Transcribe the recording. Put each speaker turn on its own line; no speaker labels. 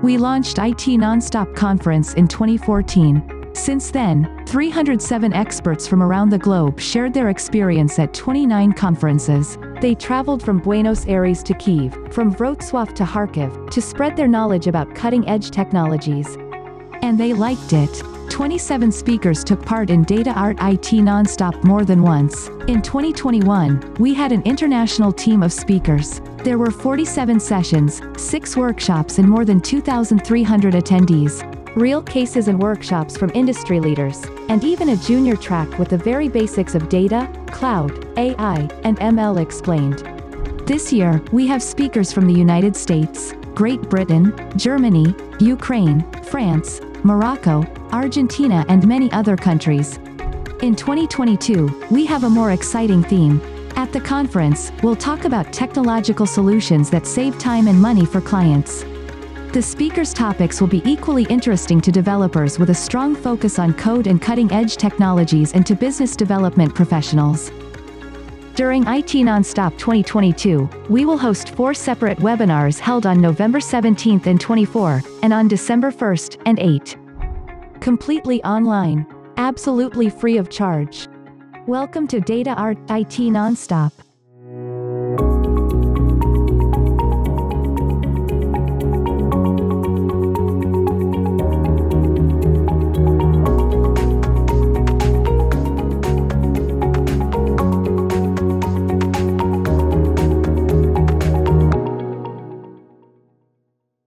We launched IT Nonstop Conference in 2014. Since then, 307 experts from around the globe shared their experience at 29 conferences. They traveled from Buenos Aires to Kiev, from Wrocław to Kharkiv, to spread their knowledge about cutting-edge technologies. And they liked it. 27 speakers took part in DataArt IT Nonstop more than once. In 2021, we had an international team of speakers. There were 47 sessions, 6 workshops and more than 2,300 attendees. Real cases and workshops from industry leaders, and even a junior track with the very basics of data, cloud, AI, and ML explained. This year, we have speakers from the United States, Great Britain, Germany, Ukraine, France, Morocco, Argentina and many other countries. In 2022, we have a more exciting theme. At the conference, we'll talk about technological solutions that save time and money for clients. The speakers' topics will be equally interesting to developers with a strong focus on code and cutting-edge technologies and to business development professionals. During IT Nonstop 2022, we will host four separate webinars held on November 17th and 24, and on December 1st and 8. Completely online. Absolutely free of charge. Welcome to DataArt IT Nonstop.